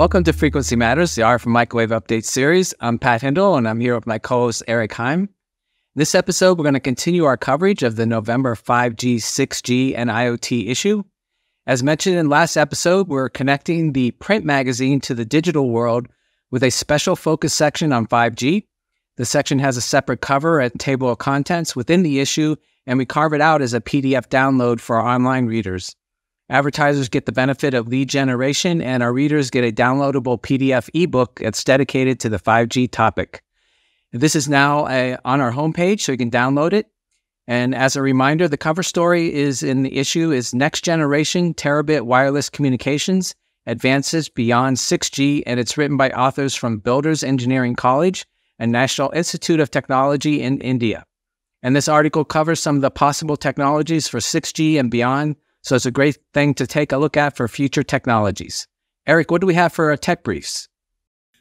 Welcome to Frequency Matters, the RF Microwave Update series. I'm Pat Hindle, and I'm here with my co host, Eric Higham. This episode, we're going to continue our coverage of the November 5G, 6G, and IoT issue. As mentioned in last episode, we're connecting the print magazine to the digital world with a special focus section on 5G. The section has a separate cover and table of contents within the issue, and we carve it out as a PDF download for our online readers. Advertisers get the benefit of lead generation, and our readers get a downloadable PDF ebook that's dedicated to the 5G topic. This is now a, uh, on our homepage, so you can download it. And as a reminder, the cover story is in the issue is next generation terabit wireless communications advances beyond 6G, and it's written by authors from Builders Engineering College and National Institute of Technology in India. And this article covers some of the possible technologies for 6G and beyond so it's a great thing to take a look at for future technologies. Eric, what do we have for our tech briefs?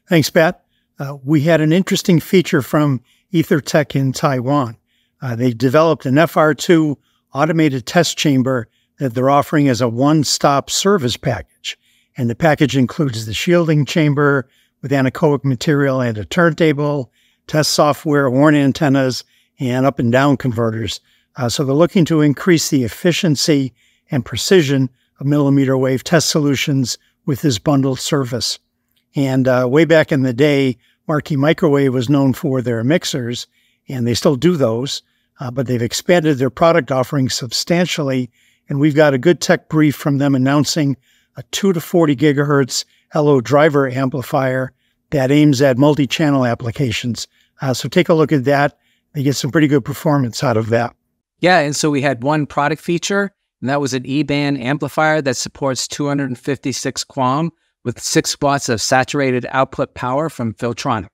Thanks, Pat. Uh, we had an interesting feature from EtherTech in Taiwan. Uh, they developed an FR2 automated test chamber that they're offering as a one stop service package. And the package includes the shielding chamber with anechoic material and a turntable, test software, horn antennas, and up and down converters. Uh, so they're looking to increase the efficiency and precision of millimeter wave test solutions with this bundled service. And uh, way back in the day, Marki Microwave was known for their mixers, and they still do those, uh, but they've expanded their product offering substantially. And we've got a good tech brief from them announcing a 2 to 40 gigahertz LO driver amplifier that aims at multi channel applications. Uh, so take a look at that. They get some pretty good performance out of that. Yeah. And so we had one product feature and that was an E-band amplifier that supports 256 QAM with 6 watts of saturated output power from Filtronic.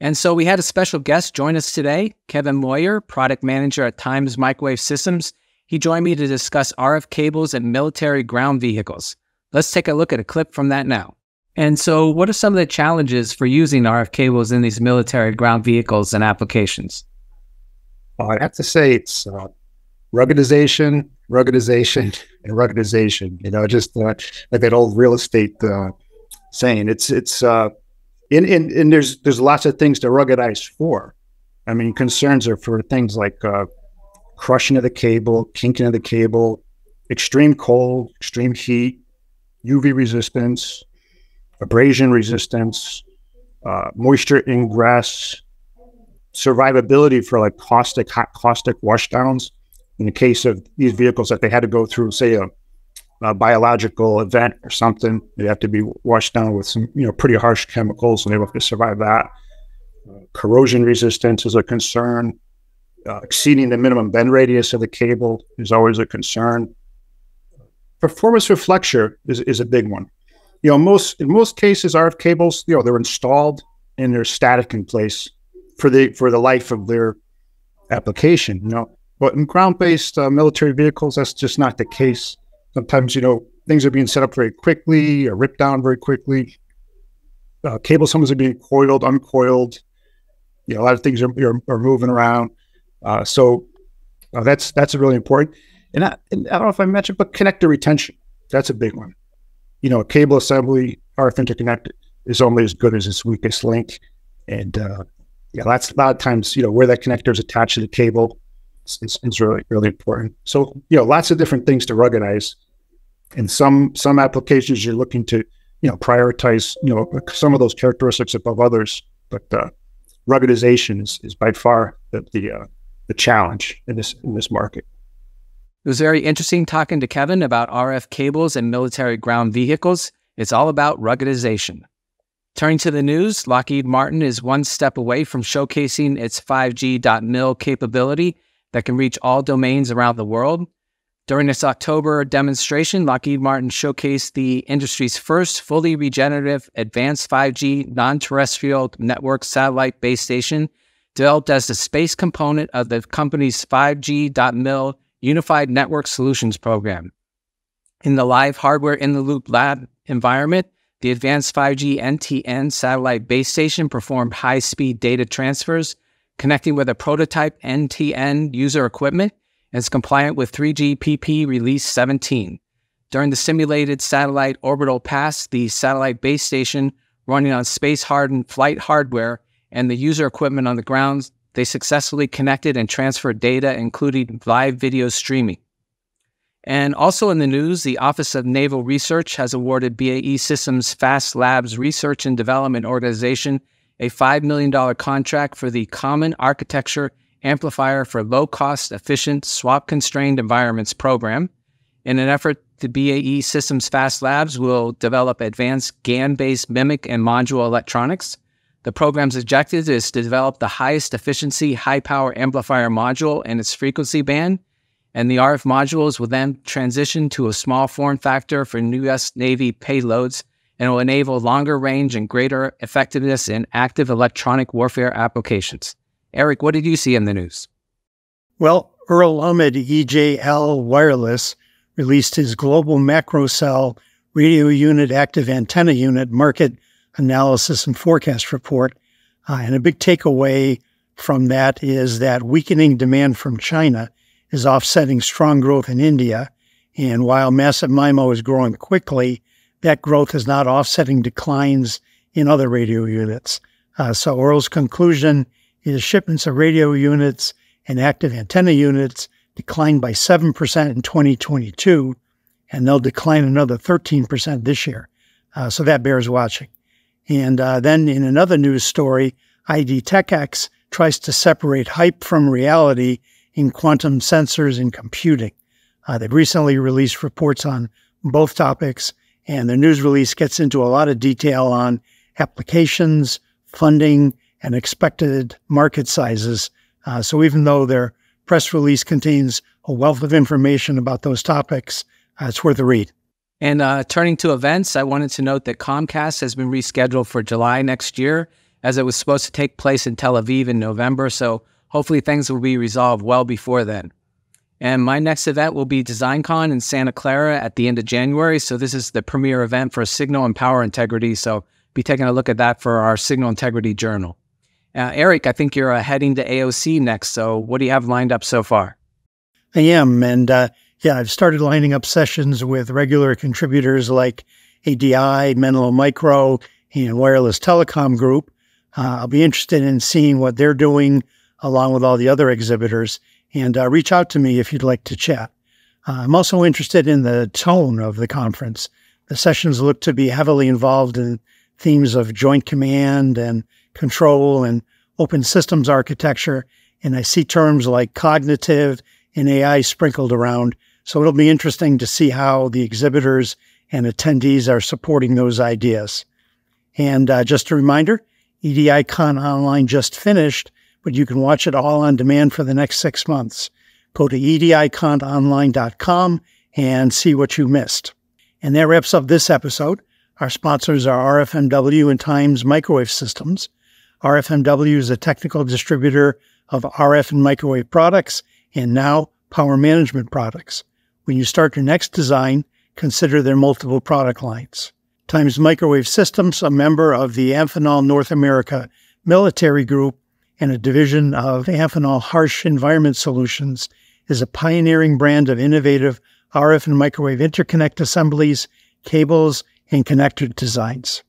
And so we had a special guest join us today, Kevin Moyer, product manager at Times Microwave Systems. He joined me to discuss RF cables and military ground vehicles. Let's take a look at a clip from that now. And so, what are some of the challenges for using RF cables in these military ground vehicles and applications? Well, I have to say it's uh, ruggedization, ruggedization, and ruggedization. You know, just uh, like that old real estate uh, saying. It's it's uh, in, in and there's there's lots of things to ruggedize for. I mean, concerns are for things like uh, crushing of the cable, kinking of the cable, extreme cold, extreme heat, UV resistance, abrasion resistance, uh, moisture ingress, survivability for like caustic, hot caustic washdowns in the case of these vehicles that they had to go through, say, a, a, biological event or something, they have to be washed down with some, you know, pretty harsh chemicals, and they have to survive that. Uh, corrosion resistance is a concern. Uh, exceeding the minimum bend radius of the cable is always a concern. Performance for flexure is, is a big one. You know, most in most cases, RF cables, you know, they're installed and they're static in place for the for the life of their application. You know, but in ground-based uh, military vehicles, that's just not the case. Sometimes, you know, things are being set up very quickly or ripped down very quickly. Uh, cable sometimes are being coiled, uncoiled. You know, a lot of things are, are, are moving around. Uh, so uh, that's that's really important. And I, and I, don't know if I mentioned, but connector retention. That's a big one. You know, a cable assembly, RF interconnect is only as good as its weakest link. And uh, yeah, that's a lot of times, you know, where that connector is attached to the cable is, is really really important. So you know, lots of different things to ruggedize. In some some applications, you're looking to you know prioritize you know some of those characteristics above others, but uh, ruggedization is, is by far the the, uh, the challenge in this in this market. It was very interesting talking to Kevin about RF cables and military ground vehicles. It's all about ruggedization. Turning to the news, Lockheed Martin is one step away from showcasing its 5G.mil capability that can reach all domains around the world. During this October demonstration, Lockheed Martin showcased the industry's first fully regenerative advanced 5G non terrestrial network satellite base station, developed as the space component of the company's 5G.mil Unified Network Solutions program. In the live hardware in the loop lab environment, the advanced 5G NTN satellite base station performed high speed data transfers connecting with a prototype NTN user equipment and is compliant with 3GPP Release 17. During the simulated satellite orbital pass, the satellite base station running on space hardened flight hardware and the user equipment on the ground, they successfully connected and transferred data, including live video streaming. And also in the news, the Office of Naval Research has awarded BAE Systems Fast Labs Research and Development Organization a $5 million contract for the Common Architecture Amplifier for Low Cost, Efficient, Swap Constrained Environments program. In an effort, the BAE Systems Fast Labs will develop advanced GaN based MMIC and module electronics. The program's objective is to develop the highest efficiency, high power amplifier module and its frequency band and the RF modules will then transition to a small form factor for U.S. Navy payloads and will enable longer range and greater effectiveness in active electronic warfare applications. Eric, what did you see in the news? Well, Earl Ahmed EJL Wireless released his global macro cell radio unit active antenna unit market analysis and forecast report. Uh, and a big takeaway from that is that weakening demand from China is offsetting strong growth in India. And while massive MIMO is growing quickly, that growth is not offsetting declines in other radio units. Uh, so Earl's conclusion is shipments of radio units and active antenna units declined by 7% in 2022, and they'll decline another 13% this year. Uh, so that bears watching. And uh, then in another news story, IDTechEx tries to separate hype from reality in quantum sensors and computing. Uh, they've recently released reports on both topics, and the news release gets into a lot of detail on applications, funding, and expected market sizes. Uh, so even though their press release contains a wealth of information about those topics, uh, it's worth a read. And uh, turning to events, I wanted to note that COMCAS has been rescheduled for July next year, as it was supposed to take place in Tel Aviv in November. So Hopefully, things will be resolved well before then. And my next event will be DesignCon in Santa Clara at the end of January. So this is the premier event for signal and power integrity. So be taking a look at that for our signal integrity journal. Uh, Eric, I think you're uh, heading to AOC next. So what do you have lined up so far? I am, and uh, yeah, I've started lining up sessions with regular contributors like ADI, Menlo Micro, and Wireless Telecom Group. Uh, I'll be interested in seeing what they're doing along with all the other exhibitors. And uh, reach out to me if you'd like to chat. Uh, I'm also interested in the tone of the conference. The sessions look to be heavily involved in themes of joint command and control and open systems architecture. And I see terms like cognitive and AI sprinkled around. So it'll be interesting to see how the exhibitors and attendees are supporting those ideas. And uh, just a reminder, EDICon Online just finished, but you can watch it all on demand for the next six months. Go to edicononline.com and see what you missed. And that wraps up this episode. Our sponsors are RFMW and Times Microwave Systems. RFMW is a technical distributor of RF and microwave products and now power management products. When you start your next design, consider their multiple product lines. Times Microwave Systems, a member of the Amphenol North America Military Group, and a division of Amphenol Harsh Environment Solutions, is a pioneering brand of innovative RF and microwave interconnect assemblies, cables, and connector designs.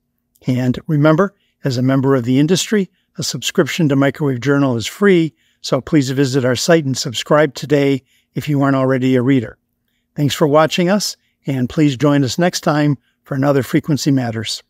And remember, as a member of the industry, a subscription to Microwave Journal is free, so please visit our site and subscribe today if you aren't already a reader. Thanks for watching us, and please join us next time for another Frequency Matters.